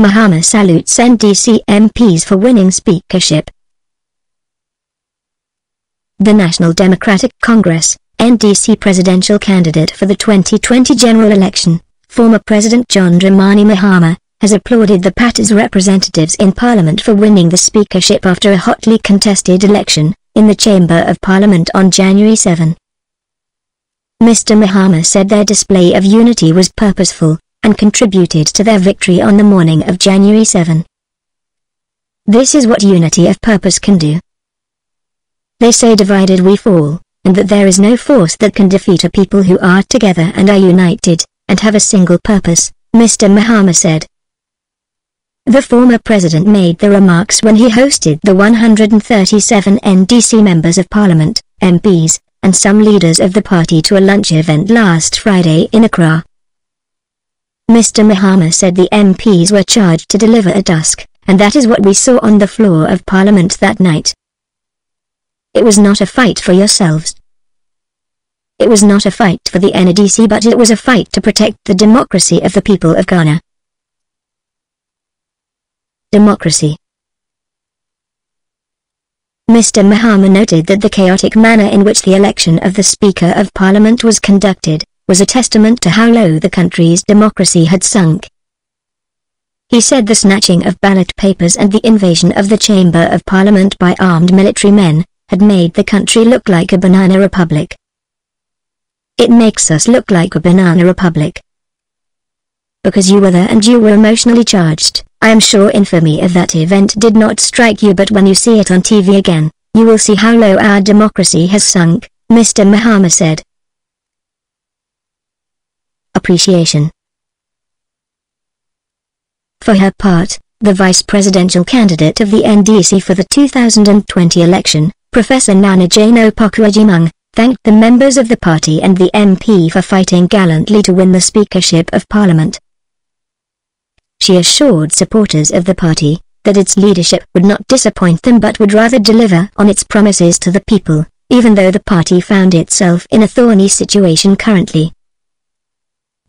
Mahama salutes NDC MPs for winning speakership. The National Democratic Congress, NDC presidential candidate for the 2020 general election, former President John Dramani Mahama, has applauded the party's representatives in Parliament for winning the speakership after a hotly contested election, in the Chamber of Parliament on January 7. Mr. Mahama said their display of unity was purposeful, and contributed to their victory on the morning of January 7. This is what unity of purpose can do. They say divided we fall, and that there is no force that can defeat a people who are together and are united, and have a single purpose, Mr. Mahama said. The former president made the remarks when he hosted the 137 NDC members of parliament, MPs, and some leaders of the party to a lunch event last Friday in Accra. Mr. Mahama said the MPs were charged to deliver at dusk, and that is what we saw on the floor of parliament that night. It was not a fight for yourselves. It was not a fight for the NDC but it was a fight to protect the democracy of the people of Ghana. Democracy Mr. Mahama noted that the chaotic manner in which the election of the Speaker of Parliament was conducted, was a testament to how low the country's democracy had sunk. He said the snatching of ballot papers and the invasion of the Chamber of Parliament by armed military men, had made the country look like a banana republic. It makes us look like a banana republic. Because you were there and you were emotionally charged, I am sure infamy of that event did not strike you but when you see it on TV again, you will see how low our democracy has sunk, Mr. Mahama said. Appreciation For her part, the vice presidential candidate of the NDC for the 2020 election, Professor Naana Jane Opoku thanked the members of the party and the MP for fighting gallantly to win the Speakership of Parliament. She assured supporters of the party that its leadership would not disappoint them but would rather deliver on its promises to the people, even though the party found itself in a thorny situation currently.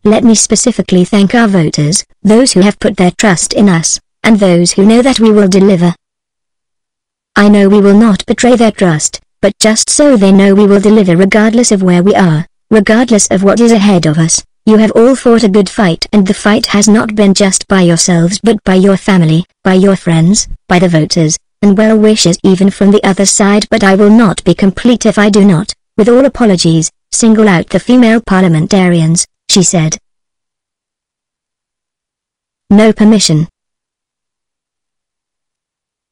Let me specifically thank our voters, those who have put their trust in us, and those who know that we will deliver. I know we will not betray their trust, but just so they know we will deliver regardless of where we are, regardless of what is ahead of us. You have all fought a good fight and the fight has not been just by yourselves but by your family, by your friends, by the voters, and well wishes even from the other side but I will not be complete if I do not, with all apologies, single out the female parliamentarians, she said. No permission.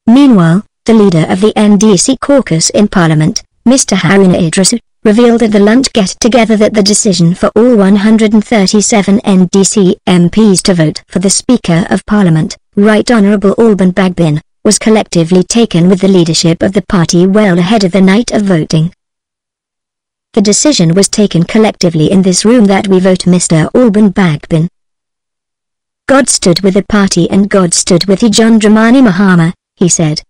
Meanwhile, the leader of the NDC caucus in Parliament, Mr. Haruna Iddrisu, revealed at the lunch get-together that the decision for all 137 NDC MPs to vote for the Speaker of Parliament, Right Honourable Alban Bagbin, was collectively taken with the leadership of the party well ahead of the night of voting. The decision was taken collectively in this room that we vote Mr. Alban Bagbin. God stood with the party and God stood with John Dramani Mahama, he said.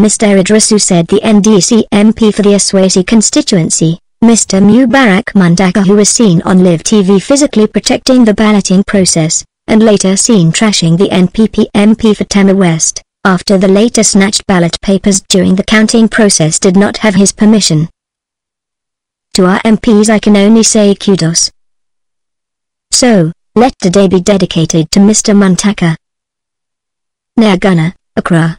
Mr. Iddrisu said the NDC MP for the Asawase constituency, Mr. Mubarak Muntaka who was seen on Live TV physically protecting the balloting process, and later seen trashing the NPP MP for Tema West, after the later snatched ballot papers during the counting process did not have his permission. To our MPs I can only say kudos. So, let today be dedicated to Mr. Muntaka. Nagana, Accra.